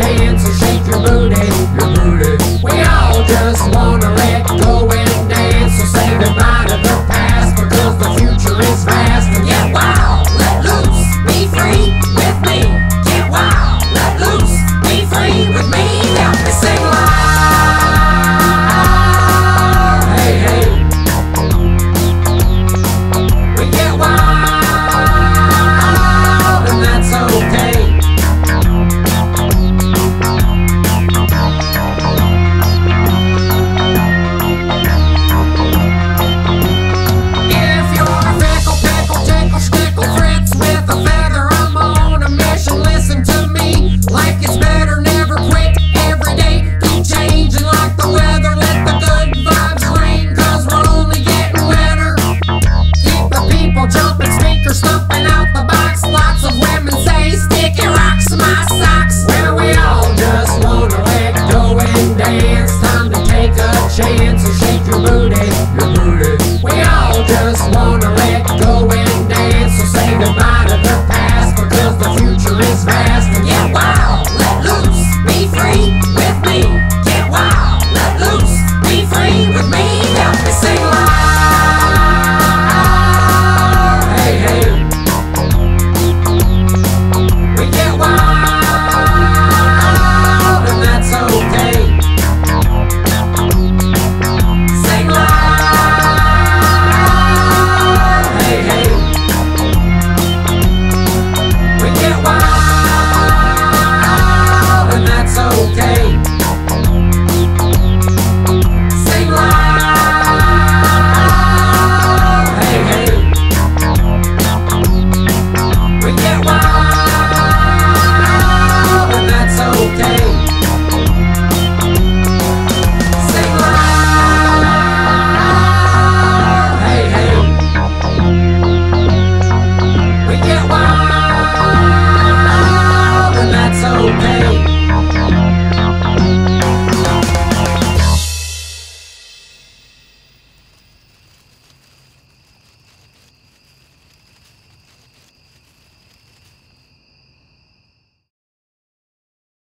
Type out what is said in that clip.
chance to shake your booty, your booty.